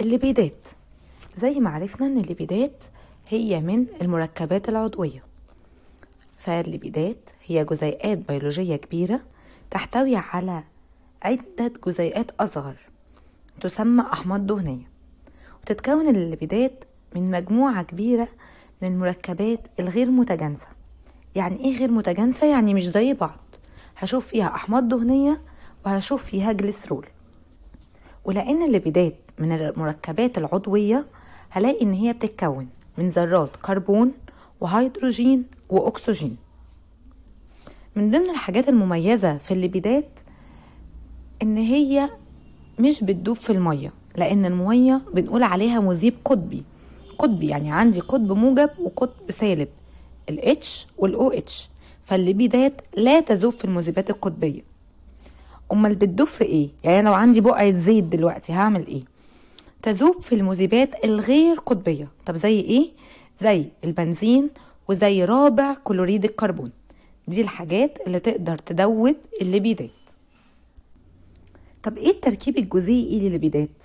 الليبيدات. زي ما عرفنا إن الليبيدات هي من المركبات العضوية. فالليبيدات هي جزيئات بيولوجية كبيرة تحتوي على عدة جزيئات أصغر تسمى أحماض دهنية. وتتكون الليبيدات من مجموعة كبيرة من المركبات الغير متجانسة. يعني إيه غير متجانسة؟ يعني مش زي بعض. هشوف فيها أحماض دهنية وهشوف فيها جليسرول ولأن الليبيدات من المركبات العضوية هلاقي إن هي بتتكون من ذرات كربون وهيدروجين وأكسجين. من ضمن الحاجات المميزة في الليبيدات إن هي مش بتدوب في المية لأن المية بنقول عليها مذيب قطبي. قطبي يعني عندي قطب موجب وقطب سالب ال H وال OH فالليبيدات لا تذوب في المذيبات القطبية. أمال بتدوب في إيه؟ يعني لو عندي بقعة زيت دلوقتي هعمل إيه؟ تذوب في المذيبات الغير قطبية. طب زي إيه؟ زي البنزين وزي رابع كلوريد الكربون. دي الحاجات اللي تقدر تدوب الليبيدات. طب إيه التركيب الجزيئي للليبيدات؟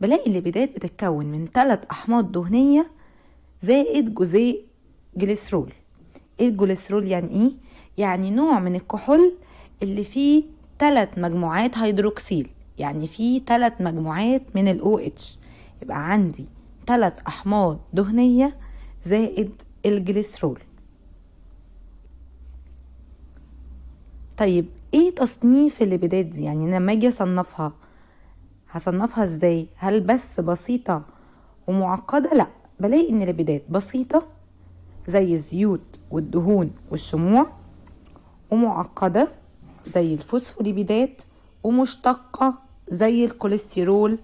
بلاقي الليبيدات بتتكون من ثلاث أحماض دهنية زائد جزيء جليسرول إيه الجليسرول يعني إيه؟ يعني نوع من الكحول اللي فيه ثلاث مجموعات هيدروكسيل. يعني في ثلاث مجموعات من ال OH يبقى عندي ثلاث أحماض دهنية زائد الجليسرول. طيب إيه تصنيف الليبيدات دي؟ يعني لما أجي أصنفها هصنفها إزاي؟ هل بس بسيطة ومعقدة؟ لأ بلاقي إن الليبيدات بسيطة زي الزيوت والدهون والشموع ومعقدة زي الفوسفوليبيدات ومشتقة زي الكوليسترول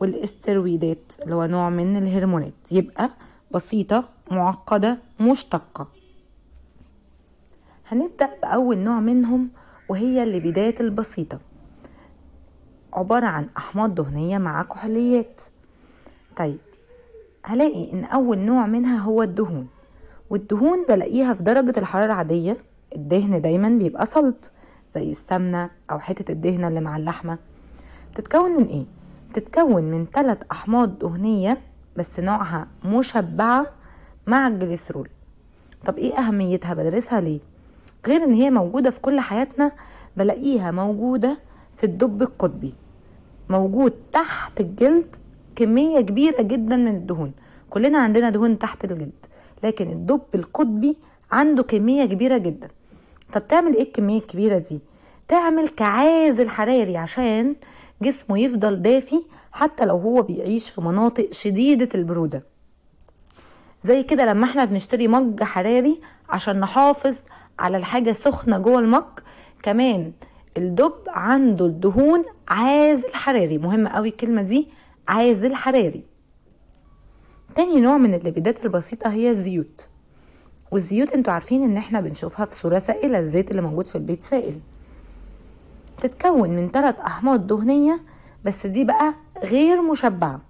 والإسترويدات اللي هو نوع من الهرمونات. يبقى بسيطة معقدة مشتقة. هنبدأ بأول نوع منهم وهي الليبيدات البسيطة. عبارة عن أحماض دهنية مع كحوليات. طيب هلاقي إن أول نوع منها هو الدهون. والدهون بلاقيها في درجة الحرارة العادية. الدهن دايما بيبقى صلب. زي السمنة أو حتة الدهنة اللي مع اللحمة. بتتكون من إيه؟ بتتكون من ثلاث أحماض دهنية بس نوعها مشبعة مع الجليسرول. طب إيه أهميتها؟ بدرسها ليه؟ غير إن هي موجودة في كل حياتنا بلاقيها موجودة في الدب القطبي. موجود تحت الجلد كمية كبيرة جدا من الدهون. كلنا عندنا دهون تحت الجلد لكن الدب القطبي عنده كمية كبيرة جدا. طب تعمل إيه الكمية الكبيرة دي؟ تعمل كعازل حراري عشان جسمه يفضل دافي حتى لو هو بيعيش في مناطق شديدة البرودة. زي كده لما إحنا بنشتري مج حراري عشان نحافظ على الحاجة سخنة جوه المج كمان الدب عنده الدهون عازل حراري مهم قوي الكلمة دي عازل حراري تاني نوع من الليبيدات البسيطة هي الزيوت. والزيوت أنتوا عارفين ان إحنا بنشوفها في صورة سائلة الزيت اللي موجود في البيت سائل. تتكون من ثلاث أحماض دهنية بس دي بقى غير مشبعة.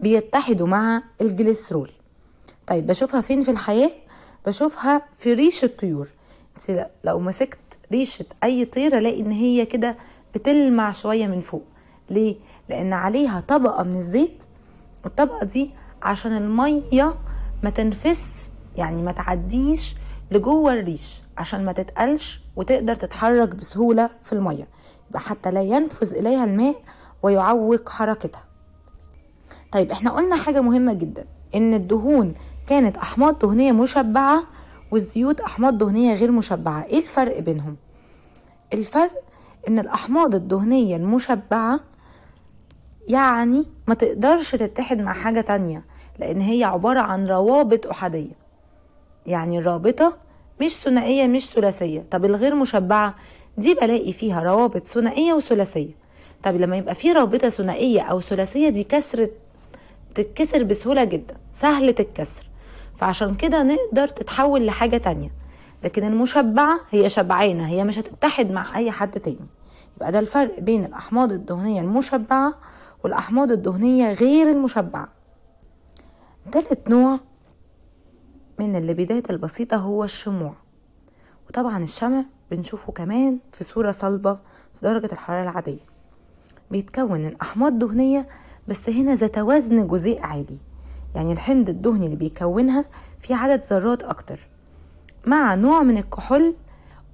بيتحدوا مع الجليسرول. طيب بشوفها فين في الحياة؟ بشوفها في ريش الطيور. انت لو مسكت ريشة أي طير ألاقي إن هي كده بتلمع شوية من فوق. ليه؟ لأن عليها طبقة من الزيت الطبقة دي عشان المية ما تنفس يعني ما تعديش لجوه الريش عشان ما تتقلش وتقدر تتحرك بسهولة في المية. يبقى حتى لا ينفذ إليها الماء ويعوق حركتها. طيب إحنا قلنا حاجة مهمة جدا إن الدهون كانت أحماض دهنية مشبعة والزيوت أحماض دهنية غير مشبعة. إيه الفرق بينهم؟ الفرق إن الأحماض الدهنية المشبعة يعني ما تقدرش تتحد مع حاجة تانية لأن هي عبارة عن روابط أحادية. يعني الرابطة مش ثنائية مش ثلاثية. طب الغير مشبعة دي بلاقي فيها روابط ثنائية وثلاثية. طب لما يبقى في رابطة ثنائية أو ثلاثية دي كسر تتكسر بسهولة جدا سهلة الكسر فعشان كده نقدر تتحول لحاجة تانية. لكن المشبعة هي شبعانة هي مش هتتحد مع أي حد تاني. يبقى ده الفرق بين الأحماض الدهنية المشبعة والأحماض الدهنية غير المشبعة. تالت نوع من الليبيدات البسيطة هو الشموع. وطبعا الشمع بنشوفه كمان في صورة صلبة في درجة الحرارة العادية. بيتكون من أحماض دهنية بس هنا ذات وزن جزيء عالي يعني الحمض الدهني اللي بيكونها في عدد ذرات أكتر. مع نوع من الكحول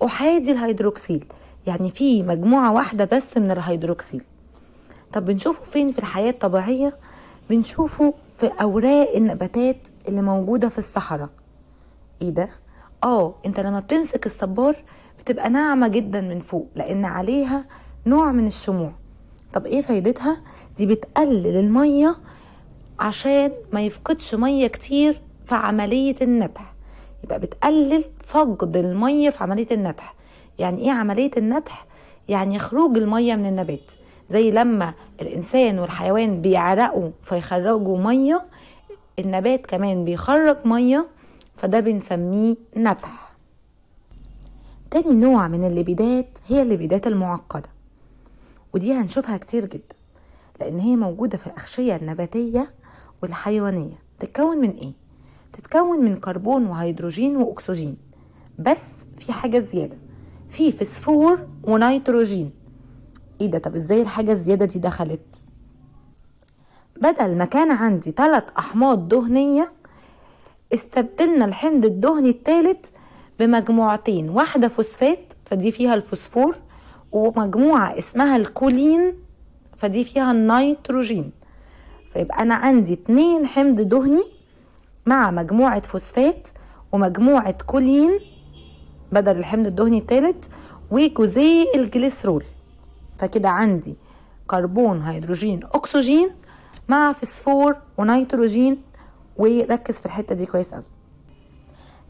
أحادي الهيدروكسيل. يعني في مجموعة واحدة بس من الهيدروكسيل. طب بنشوفه فين في الحياة الطبيعية؟ بنشوفه في أوراق النباتات اللي موجودة في الصحراء. إيه ده؟ آه أنت لما بتمسك الصبار بتبقى ناعمة جدا من فوق لأن عليها نوع من الشموع. طب إيه فايدتها؟ دي بتقلل المية عشان ما يفقدش مية كتير في عملية النتح يبقى بتقلل فقد المية في عملية النتح يعني إيه عملية النتح يعني خروج المية من النبات. زي لما الإنسان والحيوان بيعرقوا فيخرجوا مية النبات كمان بيخرج مية فده بنسميه نتح تاني نوع من الليبيدات هي الليبيدات المعقدة ودي هنشوفها كتير جدا لأن هي موجودة في الأغشية النباتية والحيوانية. تتكون من إيه؟ تتكون من كربون وهيدروجين وأكسجين بس في حاجة زيادة في فسفور ونيتروجين. إيه ده؟ طب إزاي الحاجة الزيادة دي دخلت؟ بدل ما كان عندي ثلاث أحماض دهنية استبدلنا الحمض الدهني الثالث بمجموعتين واحدة فوسفات فدي فيها الفوسفور ومجموعة اسمها الكولين فدي فيها النيتروجين. فيبقى أنا عندي اتنين حمض دهني مع مجموعة فوسفات ومجموعة كولين بدل الحمض الدهني الثالث وجزيء الجليسرول. فكده عندي كربون هيدروجين أكسجين مع فسفور ونيتروجين وركز في الحتة دي كويس قوي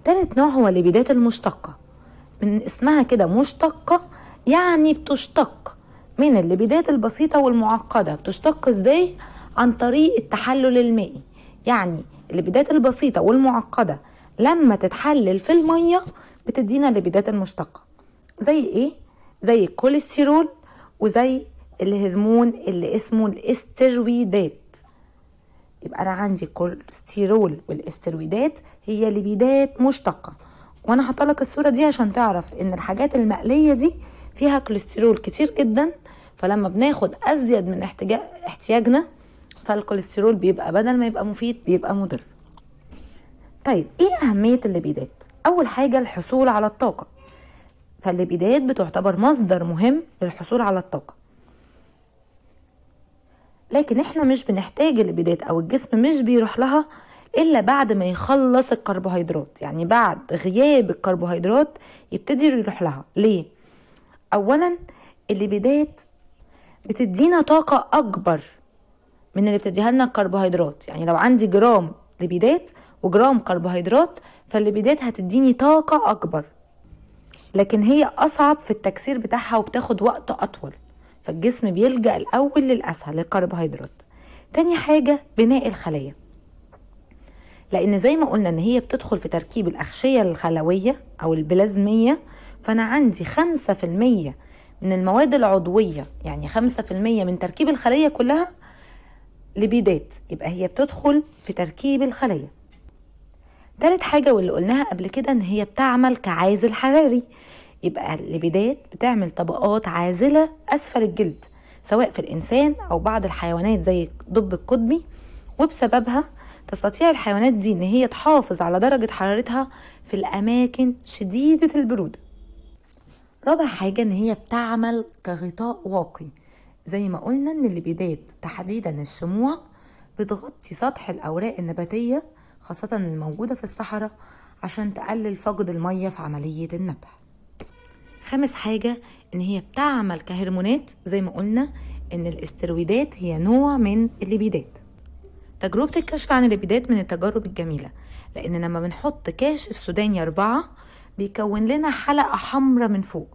تالت نوع هو الليبيدات المشتقة. من اسمها كده مشتقة يعني بتشتق من الليبيدات البسيطة والمعقدة. بتشتق إزاي؟ عن طريق التحلل المائي. يعني الليبيدات البسيطة والمعقدة لما تتحلل في المية بتدينا الليبيدات المشتقة. زي إيه؟ زي الكوليسترول وزي الهرمون اللي اسمه الاسترويدات. يبقى أنا عندي الكوليسترول والاسترويدات هي لبيدات مشتقة. وأنا لك الصورة دي عشان تعرف إن الحاجات المقلية دي فيها كوليسترول كتير جدا. فلما بناخد أزيد من احتياجنا فالكوليسترول بيبقى بدل ما يبقى مفيد بيبقى مضر. طيب إيه أهمية الليبيدات؟ أول حاجة الحصول على الطاقة. فالليبيدات بتعتبر مصدر مهم للحصول على الطاقة. لكن إحنا مش بنحتاج الليبيدات أو الجسم مش بيروح لها إلا بعد ما يخلص الكربوهيدرات. يعني بعد غياب الكربوهيدرات يبتدي يروح لها. ليه؟ اولا الليبيدات بتدينا طاقة أكبر من اللي بتديها لنا الكربوهيدرات. يعني لو عندي جرام ليبيدات وجرام كربوهيدرات فالليبيدات هتديني طاقة أكبر. لكن هي أصعب في التكسير بتاعها وبتاخد وقت أطول. فالجسم بيلجأ الأول للأسهل للكربوهيدرات. تاني حاجة بناء الخلايا. لأن زي ما قلنا إن هي بتدخل في تركيب الأغشية الخلوية أو البلازمية فأنا عندي خمسة في المية من المواد العضوية يعني خمسة في المية من تركيب الخلية كلها لبيدات. يبقى هي بتدخل في تركيب الخلية تالت حاجة واللي قلناها قبل كده إن هي بتعمل كعازل حراري. يبقى الليبيدات بتعمل طبقات عازلة أسفل الجلد سواء في الإنسان أو بعض الحيوانات زي الدب القطبي. وبسببها تستطيع الحيوانات دي إن هي تحافظ على درجة حرارتها في الأماكن شديدة البرودة. رابع حاجة إن هي بتعمل كغطاء واقي. زي ما قلنا إن الليبيدات تحديدا الشموع بتغطي سطح الأوراق النباتية خاصة الموجودة في الصحراء عشان تقلل فقد المية في عملية النبح خامس حاجة إن هي بتعمل كهرمونات زي ما قلنا إن الاسترويدات هي نوع من الليبيدات. تجربة الكشف عن الليبيدات من التجارب الجميلة لأن لما بنحط كاشف سوداني أربعة بيكون لنا حلقة حمراء من فوق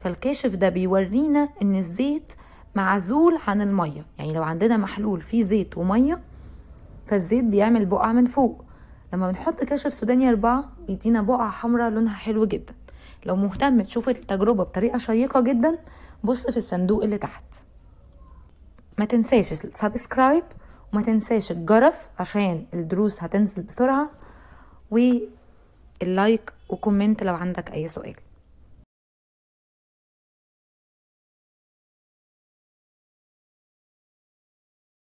فالكاشف ده بيورينا إن الزيت معزول عن المية. يعني لو عندنا محلول فيه زيت ومية فالزيت بيعمل بقعة من فوق. لما بنحط كاشف سوداني أربعة بيدينا بقعة حمراء لونها حلو جدا. لو مهتم تشوف التجربة بطريقة شيقة جدا بص في الصندوق اللي تحت. ما تنساش ال subscribe وما تنساش الجرس عشان الدروس هتنزل بسرعة وال like و comment لو عندك أي سؤال.